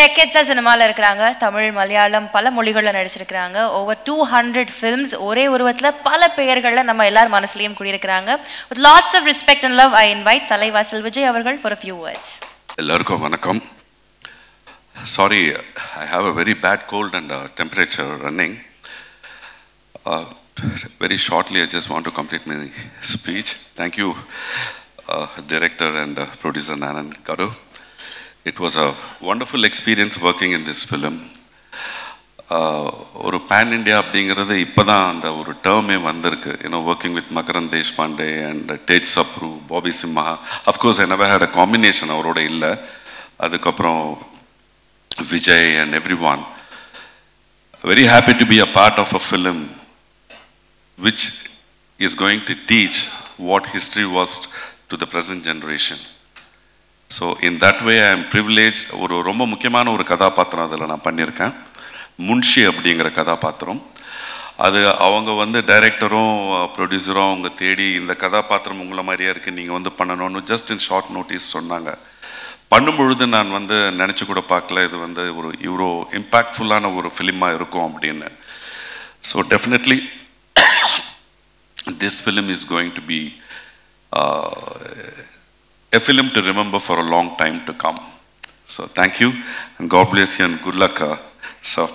டெக்கேட்ஸாக சினிமாவில் இருக்கிறாங்க. தமிழ் மலையாளம் பல மொழிகளில் நடிச்சிருக்கிறாங்க. ஓவர் டூ ஹண்ட்ரட் ஃபிலிம்ஸ் ஒரே உருவத்தில் பல பெயர்களில் நம்ம எல்லார் மனசுலையும் குடியிருக்கிறாங்க. With lots of respect and love I invite Thalaivasal Vijay அவர்கள் ஃபார் ஃபியூ வேர்ட்ஸ் எல்லோருக்கும் வணக்கம். Sorry I have a very bad cold and temperature running very shortly i just want to complete my speech. Thank you uh, director and uh, producer nanan it was a wonderful experience working in this film uh, ஒரு pan India அப்படிங்கிறது இப்போ தான் அந்த ஒரு டேர்மே வந்திருக்கு you know working with Makarand Deshpande and Tej Sapru Bobby Simha of course I never had a combination அவரோட இல்லை அதுக்கப்புறம் Vijay and everyone very happy to be a part of a film which is going to teach what history was to the present generation. So in that way I am privilege ஒரு ரொம்ப முக்கியமான ஒரு கதாபாத்திரம் அதில் நான் பண்ணியிருக்கேன். முன்ஷி அப்படிங்கிற கதாபாத்திரம். அது அவங்க வந்து டைரக்டரும் ப்ரொடியூசரும் அவங்க தேடி இந்த கதாபாத்திரம் உங்களை மாதிரியே இருக்குது நீங்கள் வந்து பண்ணணும்னு ஜஸ்ட் இன் ஷார்ட் நோட்டீஸ் சொன்னாங்க. பண்ணும்பொழுது நான் வந்து நினச்சி கூட பார்க்கல இது வந்து ஒரு இவ்வளோ இம்பேக்ட்ஃபுல்லான ஒரு ஃபிலிமாக இருக்கும் அப்படின்னு. So definitely this film is going to be a film to remember for a long time to come. So thank you and God bless you and good luck, uh, sir.